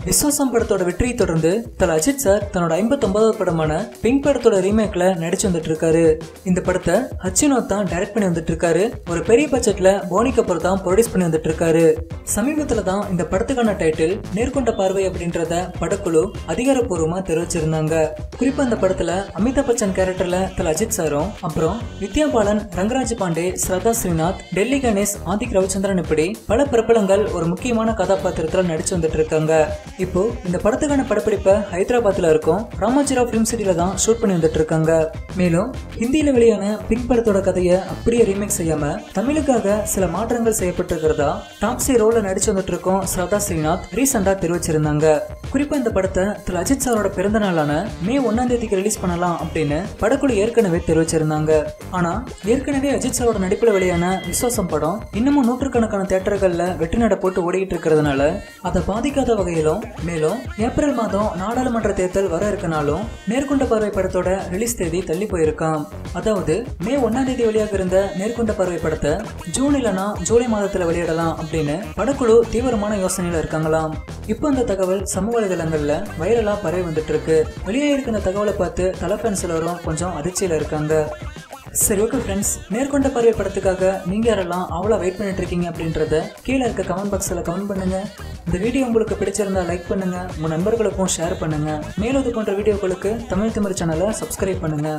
விஸ்வாசம் படத்தோட வெற்றியை தொடர்ந்து தல அஜித் சார் தன்னோட ஐம்பத்தொன்பதாவது படமான பிங்க் படத்தோட ரீமேக்ல நடிச்சு வந்துட்டு இருக்காரு இந்த படத்தை ஹச்சினோத் தான் டைரக்ட் பண்ணி வந்துட்டு இருக்காரு ஒரு பெரிய பட்ஜெட்ல போனி கபூர் தான் ப்ரொடியூஸ் பண்ணி வந்துட்டு இருக்காரு சமீபத்துல தான் இந்த படத்துக்கான டைட்டில் நேர்கொண்ட பார்வை அப்படின்றத படக்குழு அதிகாரப்பூர்வமா தெரிவிச்சிருந்தாங்க. குறிப்பா இந்த படத்துல அமிதாப் பச்சன் கேரக்டர்ல தல அஜித் சாரும் அப்புறம் வித்யா பாலன் ரங்கராஜ் பாண்டே ஸ்ரதா ஸ்ரீநாத் டெல்லி கணேஷ் ஆதிக் ரவிச்சந்திரன் இப்படி பல பிரபலங்கள் ஒரு முக்கியமான கதாபாத்திரத்துல நடிச்சு வந்துட்டு இருக்காங்க இப்போ இந்த படத்துக்கான படப்பிடிப்பை ஹைதராபாத்தில் இருக்கும் ராமாஜிராவ் ஃபிலிம் சிட்டியில் தான் ஷூட் பண்ணி வந்துட்டு இருக்காங்க மேலும் ஹிந்தியில் வெளியான பிங்க் படத்தோட கதையை அப்படியே ரீமேக் செய்யாம தமிழுக்காக சில மாற்றங்கள் செய்யப்பட்டிருக்கிறதா டாப்ஸி ரோலில் நடிச்சு வந்துட்டு இருக்கோம் ஸ்ரதா ஸ்ரீநாத் ரீசெண்டா தெரிவிச்சிருந்தாங்க. குறிப்பா இந்த படத்தை திரு அஜித் சாரோட பிறந்த நாளான மே ஒன்னாம் தேதிக்கு ரிலீஸ் பண்ணலாம் அப்படின்னு படக்குழு ஏற்கனவே தெரிவிச்சிருந்தாங்க. ஆனா ஏற்கனவே அஜித் சாரோட நடிப்புல வெளியான விசுவாசம் படம் இன்னமும் நூற்றுக்கணக்கான தேட்டர்கள்ல வெற்றி நட போட்டு ஓடிக்கிட்டு இருக்கிறதுனால அதை பாதிக்காத வகையிலும் மேலும் ஏப்ரல் மாதம் நாடாளுமன்ற தேர்தல் வர இருக்கனாலும் நேர்கொண்ட பார்வை படத்தோட ரிலீஸ் தேதி தள்ளி போயிருக்காம். அதாவது மே ஒன்னாம் தேதி வெளியாக இருந்த நேர்கொண்ட பார்வை படத்தை ஜூன் இல்லனா ஜூலை மாதத்துல வெளியிடலாம் அப்படின்னு படக்குழு தீவிரமான யோசனையில இருக்காங்களாம். இப்போ அந்த தகவல் சமூக வலைதளங்கள்ல வைரலா பரவி வந்துட்டு இருக்கு வெளியே இருக்க இந்த தகவலை பார்த்து தலை ஃபேன்ஸ் எல்லாரும் கொஞ்சம் அதிர்ச்சியில இருக்காங்க. சரி ஓகே ஃப்ரெண்ட்ஸ் மேற்கொண்ட பார்வை படத்துக்காக நீங்க யாரெல்லாம் அவ்வளோ வெயிட் பண்ணிட்டு இருக்கீங்க அப்படின்றத கீழே இருக்க கமெண்ட் பாக்ஸில் கமெண்ட் பண்ணுங்க. இந்த வீடியோ உங்களுக்கு பிடிச்சிருந்தா லைக் பண்ணுங்க. உங்க நண்பர்களுக்கும் ஷேர் பண்ணுங்க. மேலும் இது போன்ற வீடியோக்களுக்கு தமிழ் தமிழ் சேனலை சப்ஸ்கிரைப் பண்ணுங்க.